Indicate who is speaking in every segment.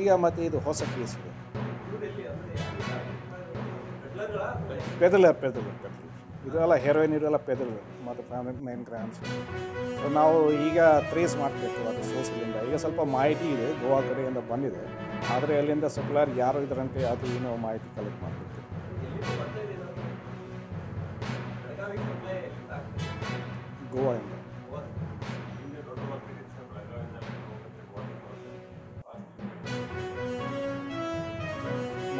Speaker 1: ಈಗ ಮತ್ತೆ ಇದು ಹೊಸ ಕೇಸ್ ಇದೆ. ಪೆದಲ ಪೆದಲ ಪೆದಲರ್ ಇದೆಲ್ಲ ಹೆರೋಯಿನ್ ಇರೋಲ್ಲ ಪೆದಲರ್, ಮತ್ತು ಫೈವ್ ನೈನ್ ಗ್ರಾಮ್ಸ್ ಸೊ ನಾವು ಈಗ ಟ್ರೇಸ್ ಮಾಡಬೇಕು ಅದು ಸೋಸಲಿಂದ ಈಗ ಸ್ವಲ್ಪ ಮಾಹಿತಿ ಇದೆ ಗೋವಾ ಕಡೆಯಿಂದ ಬಂದಿದೆ. ಆದರೆ ಅಲ್ಲಿಂದ ಸಪ್ಲೈಯರ್ ಯಾರು ಇದರಂತೆ, ಅದು ಏನೋ ಮಾಹಿತಿ ಕಲೆಕ್ಟ್ ಮಾಡಬೇಕು. ಗೋವಾದಿಂದ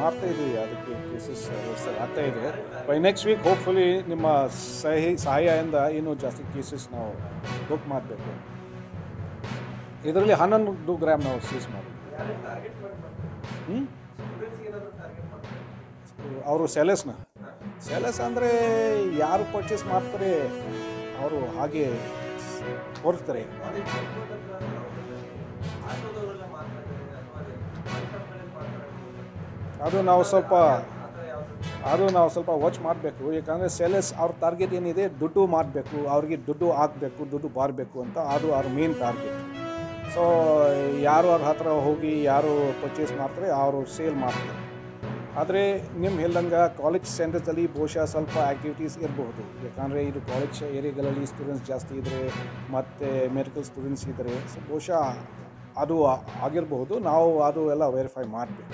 Speaker 1: ಮಾಡ್ತಾ ಇದ್ದೀವಿ ಅದಕ್ಕೆ ಕೇಸಸ್ ಆಗ್ತಾ ಇದೆ. ಬೈ ನೆಕ್ಸ್ಟ್ ವೀಕ್ ಹೋಪ್ಫುಲಿ ನಿಮ್ಮ ಸಹಿ, ಸಹಾಯದಿಂದ ಇನ್ನೂ ಜಾಸ್ತಿ ಕೇಸಸ್ ನಾವು ಬುಕ್ ಮಾಡಬೇಕು. ಇದರಲ್ಲಿ ಹನ್ನೊಂದು ಗ್ರಾಮ್ ನಾವು ಸೀಸ್ ಮಾಡಿ ಹ್ಞೂ ಅವರು ಸೆಲೆಸ್ನ ಸೆಲೆಸ್ ಅಂದರೆ ಯಾರು ಪರ್ಚೇಸ್ ಮಾಡ್ತಾರೆ, ಅವರು ಹಾಗೆ ತೋರಿಸ್ತಾರೆ ಅದು ನಾವು ಸ್ವಲ್ಪ, ಅದು ನಾವು ಸ್ವಲ್ಪ ವಾಚ್ ಮಾಡಬೇಕು. ಯಾಕಂದರೆ ಸೆಲೆಸ್ ಅವ್ರ ಟಾರ್ಗೆಟ್ ಏನಿದೆ, ದುಡ್ಡು ಮಾಡಬೇಕು, ಅವ್ರಿಗೆ ದುಡ್ಡು ಹಾಕಬೇಕು, ದುಡ್ಡು ಬಾರಬೇಕು ಅಂತ ಅದು ಅವ್ರ ಮೇನ್ ಟಾರ್ಗೆಟ್ ಸೊ ಯಾರು ಅವ್ರ ಹತ್ರ ಹೋಗಿ ಯಾರು ಪರ್ಚೇಸ್ ಮಾಡ್ತಾರೆ, ಅವರು ಸೇಲ್ ಮಾಡ್ತಾರೆ. ಆದರೆ ನಿಮ್ಮ ಹೇಳ್ದಂಗೆ ಕಾಲೇಜ್ ಸೆಂಟರ್ಸಲ್ಲಿ ಬಹುಶಃ ಸ್ವಲ್ಪ ಆ್ಯಕ್ಟಿವಿಟೀಸ್ ಇರಬಹುದು ಯಾಕಂದರೆ ಇದು ಕಾಲೇಜ್ ಏರಿಯಾಗಳಲ್ಲಿ ಸ್ಟೂಡೆಂಟ್ಸ್ ಜಾಸ್ತಿ ಇದ್ದರೆ ಮತ್ತು ಮೆಡಿಕಲ್ ಸ್ಟೂಡೆಂಟ್ಸ್ ಇದ್ದರೆ ಸೊ ಬಹುಶಃ ಅದು ಆಗಿರಬಹುದು ನಾವು ಅದು ಎಲ್ಲ ವೆರಿಫೈ ಮಾಡಬೇಕು.